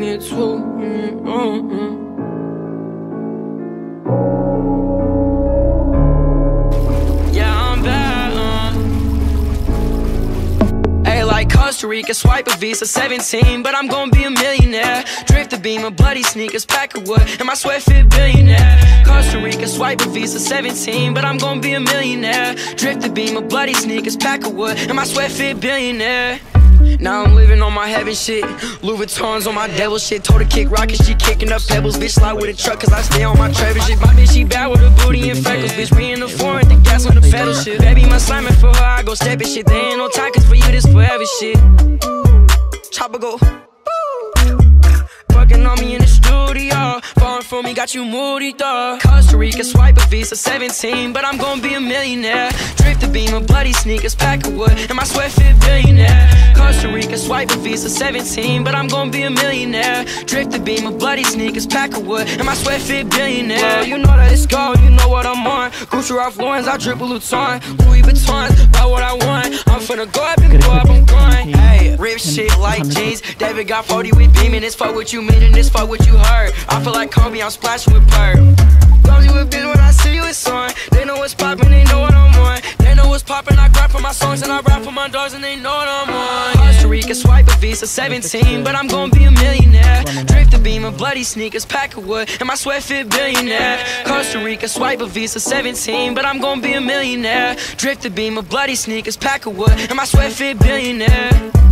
give a. Mm, mm, mm. Yeah, I'm bad. Like Costa Rica, swipe a Visa 17, but I'm gonna be a millionaire. Drift the beam, of bloody sneakers, pack of wood, and my sweat fit billionaire. Costa Rica, swipe a Visa 17, but I'm gonna be a millionaire. Drift the beam, of bloody sneakers, pack of wood, and my sweat fit billionaire. Now I'm living on my heaven shit. Louis Vuitton's on my devil shit. Told her kick rocket, she kicking up pebbles. Bitch slide with a truck, cause I stay on my Trevor shit. My bitch, she bad with her booty and freckles. Bitch, we in the foreign, the gas on the pedal shit. Baby, my slamming for her, I go step it shit. There ain't no time, for you, this forever shit. Chopper go. Fucking on me in the studio. Falling for me, got you moody, dog. Costa Rica, swipe a Visa 17, but I'm gonna be a millionaire. Drift the beam of bloody sneakers, pack of wood, and my sweat swipe a Visa 17, but I'm gonna be a millionaire. Drift the beam of bloody sneakers, pack of wood, and my sweat fit billionaire. Well, you know that it's gold, you know what I'm on. Gucci Ralph Lauren's, I drip a Luton. Louis Vuitton, buy what I want. I'm finna go up and go up, I'm going. Hey, rip shit like jeans. David got 40 with beaming. This fuck what you mean and this fuck what you heard. I feel like Kobe, I'm splashing with perp. Clumsy with bitch when I see you, it's on. Grab for my songs and I rap for my dogs and they know what I'm on. Costa Rica, swipe a Visa 17, but I'm gonna be a millionaire. Drift the beam of bloody sneakers, pack of wood, and my sweat fit billionaire. Costa Rica, swipe a Visa 17, but I'm gonna be a millionaire. Drift the beam of bloody sneakers, pack of wood, and my sweat fit billionaire.